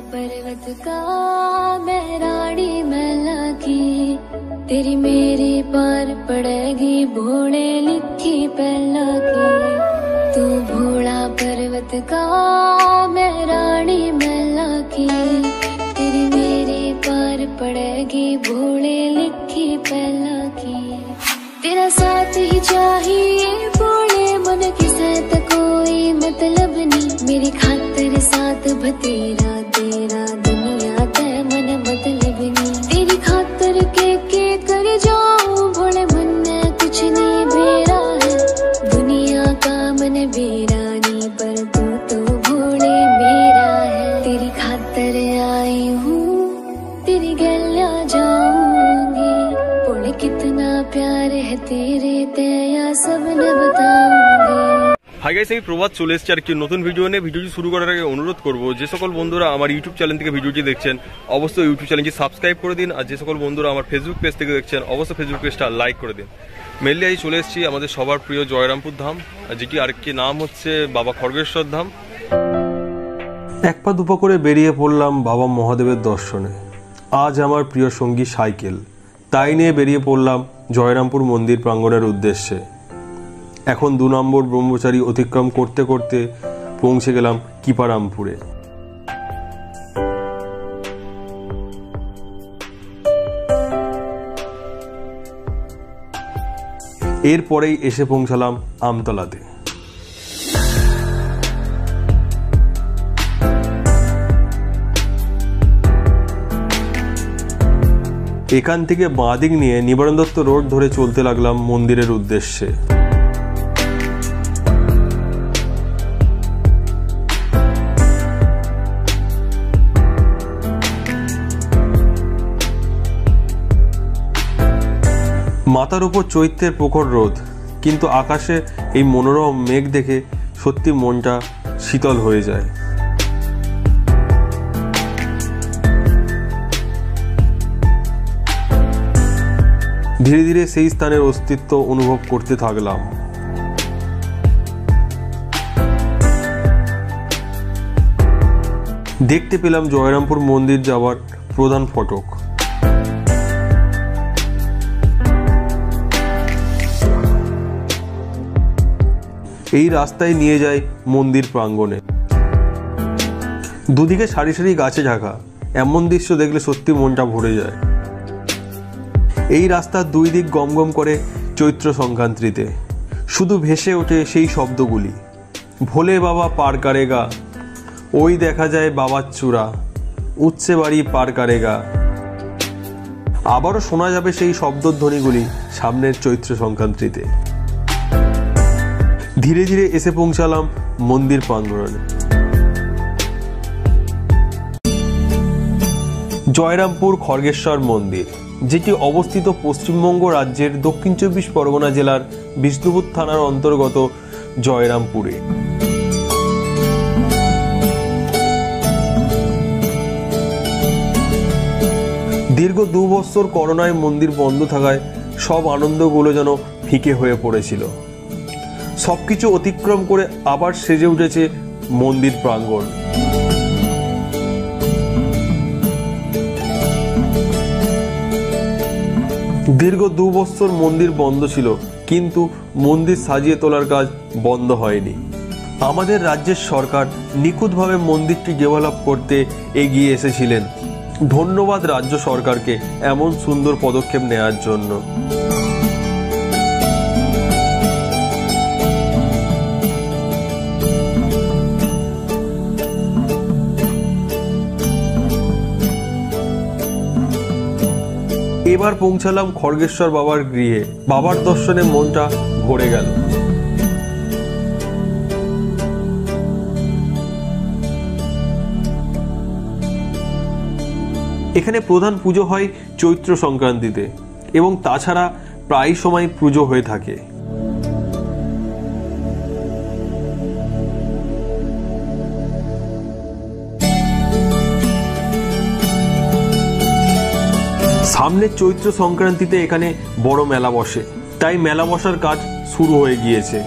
पर्वत का मैं रानी मैला की। तेरी मेरी पार पड़ेगी भोले लिखी पहला की। तू भोला पर्वत का मैं रानी मैला की। तेरी मेरी पार पड़ेगी भोले लिखी पहला की। तेरा साथ ही चाहिए बोले मन की सहत कोई मतलब नहीं। मेरी खातिर साथ बतेरा হাই গাইস আমি প্রভাত, চলে এসেছি আর কি নতুন ভিডিও নিয়ে। ভিডিওটি শুরু করার আগে অনুরোধ করব, যে সকল বন্ধুরা আমার ইউটিউব চ্যানেল থেকে ভিডিওটি দেখছেন, অবশ্যই ইউটিউব চ্যানেলটি সাবস্ক্রাইব করে দিন, আর যে সকল বন্ধুরা আমার ফেসবুক পেজ থেকে দেখছেন, অবশ্যই ফেসবুক পেজটা লাইক করে দিন। মেনলি আজ চলে এসেছি আমাদের সবার প্রিয় জয়রামপুর ধাম, আর যেটি আরেকটি নাম হচ্ছে বাবা খড়গেশ্বর ধাম। এক পা দুপা করে বেরিয়ে পড়লাম বাবা মহাদেবের দর্শনে। আজ আমার প্রিয় সঙ্গী সাইকেল। তাই নিয়ে বেরিয়ে পড়লাম জয়রামপুর মন্দির প্রাঙ্গণের উদ্দেশ্যে। এখন দু নম্বর ব্রহ্মচারী অতিক্রম করতে করতে পৌঁছে গেলাম কিপারামপুরে। এরপরেই এসে পৌঁছালাম আমতলাতে। এখান থেকে বাঁদিক নিয়ে নিবারণ দত্ত রোড ধরে চলতে লাগলাম মন্দিরের উদ্দেশ্যে। মাথার উপর চৈত্রের প্রখর রোদ, কিন্তু আকাশে এই মনোরম মেঘ দেখে সত্যি মনটা শীতল হয়ে যায়। ধীরে ধীরে সেই স্থানের অস্তিত্ব অনুভব করতে থাকলাম। দেখতে পেলাম জয়রামপুর মন্দির যাওয়ার প্রধান ফটক। এই রাস্তায় নিয়ে যায় মন্দির প্রাঙ্গণে। দুদিকে সারি সারি গাছে ঢাকা এমন দৃশ্য দেখলে সত্যি মনটা ভরে যায়। এই রাস্তার দুই দিক গমগম করে চৈত্র সংক্রান্তিতে। শুধু ভেসে ওঠে সেই শব্দগুলি। ভোলে বাবা পার কারেগা, ওই দেখা যায় বাবার চূড়া, উচ্ছে বাড়ি পার কারেগা। আবারও শোনা যাবে সেই শব্দধ্বনিগুলি সামনের চৈত্র সংক্রান্তিতে। ধীরে ধীরে এসে পৌঁছালাম মন্দির প্রাঙ্গণে। জয়রামপুর খড়গেশ্বর মন্দির, যেটি অবস্থিত পশ্চিমবঙ্গ রাজ্যের দক্ষিণ চব্বিশ পরগনা জেলার বিষ্ণুপুর থানার অন্তর্গত জয়রামপুরে। দীর্ঘ দু বছর করোনায় মন্দির বন্ধ থাকায় সব আনন্দগুলো যেন ফিকে হয়ে পড়েছিল। সবকিছু অতিক্রম করে আবার সেজে উঠেছে মন্দির প্রাঙ্গণ। দীর্ঘ দু বছর মন্দির বন্ধ ছিল, কিন্তু মন্দির সাজিয়ে তোলার কাজ বন্ধ হয়নি। আমাদের রাজ্যের সরকার নিখুঁতভাবে মন্দিরটি ডেভেলপ করতে এগিয়ে এসেছিলেন। ধন্যবাদ রাজ্য সরকারকে এমন সুন্দর পদক্ষেপ নেওয়ার জন্য। এবার পৌঁছালাম খড়গেশ্বর বাবার গৃহে। বাবার দর্শনে মনটা ভরে গেল। এখানে প্রধান পুজো হয় চৈত্র সংক্রান্তিতে এবং তাছাড়া প্রায় সময় পুজো হয়ে থাকে। সামনের চৈত্র সংক্রান্তিতে এখানে বড় মেলা বসে। তাই মেলা বসার কাজ শুরু হয়ে গিয়েছে।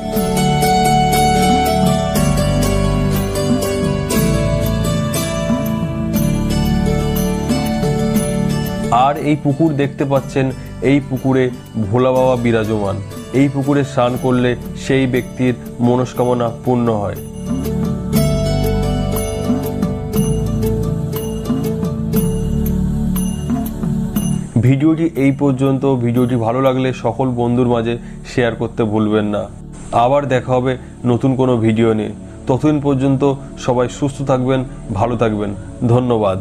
আর এই পুকুর দেখতে পাচ্ছেন, এই পুকুরে ভোলা বাবা বিরাজমান। এই পুকুরে স্নান করলে সেই ব্যক্তির মনস্কামনা পূর্ণ হয়। ভিডিওটি এই পর্যন্ত। ভিডিওটি ভালো লাগলে সকল বন্ধুর মাঝে শেয়ার করতে ভুলবেন না। আবার দেখা হবে নতুন কোনো ভিডিও নিয়ে। ততদিন পর্যন্ত সবাই সুস্থ থাকবেন, ভালো থাকবেন। ধন্যবাদ।